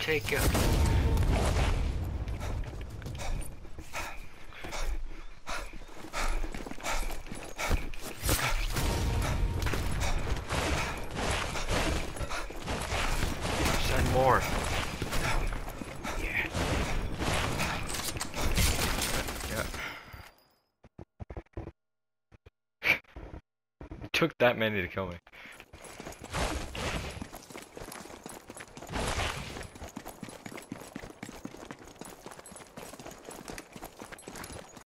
take you. Send more. Yeah. Yeah. Took that many to kill me.